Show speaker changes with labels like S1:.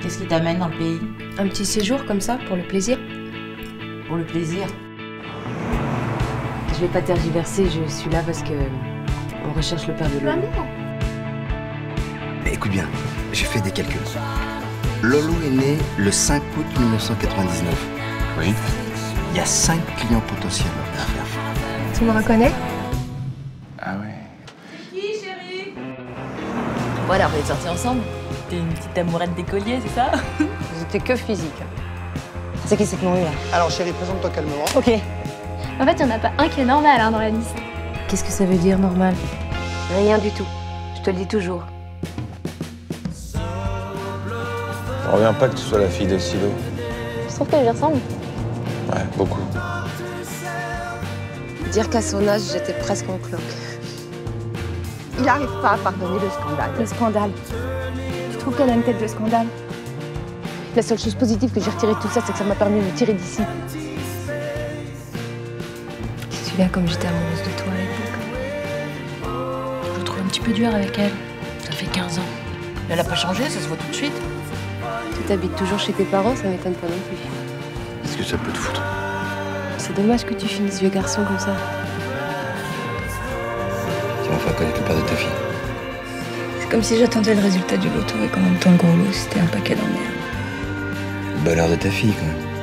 S1: Qu'est-ce qui t'amène dans le pays
S2: Un petit séjour comme ça, pour le plaisir.
S1: Pour le plaisir
S2: Je vais pas tergiverser, je suis là parce que on recherche le père de Lolo.
S3: Mais écoute bien, j'ai fait des calculs. Lolo est né le 5 août 1999.
S4: Oui.
S3: Il y a 5 clients potentiels à faire.
S2: Tu me reconnais?
S4: Ah ouais.
S5: Voilà, on va être sortis ensemble. T'es une petite amourette d'écolier, c'est ça
S2: J'étais que physique. C'est qui cette morue là
S6: Alors chérie, présente-toi calmement.
S2: Ok.
S7: En fait, il n'y en a pas un qui est normal hein, dans la liste.
S2: Qu'est-ce que ça veut dire normal? Rien du tout. Je te le dis toujours.
S4: J'en reviens pas que tu sois la fille de Silo.
S7: Je trouve que je lui ressemble.
S4: Ouais, beaucoup.
S2: Dire qu'à son âge, j'étais presque en cloque.
S8: Il n'arrive pas à pardonner le scandale.
S7: Le scandale. Je trouve qu'elle a une tête de scandale?
S2: La seule chose positive que j'ai retirée de tout ça, c'est que ça m'a permis de me tirer d'ici. Je suis là comme j'étais amoureuse de toi à l'époque.
S5: Je le trouve un petit peu dur avec elle. Ça fait 15 ans. Mais elle a pas changé, ça se voit tout de suite.
S2: Tu t'habites toujours chez tes parents, ça m'étonne pas non plus.
S3: Est-ce que ça peut te foutre?
S2: C'est dommage que tu finisses vieux garçon comme ça.
S3: Connaître le père de ta fille.
S9: C'est comme si j'attendais le résultat du loto et qu'en même temps le gros lot c'était un paquet d'emmerdes.
S3: Le bonheur de ta fille, quand même.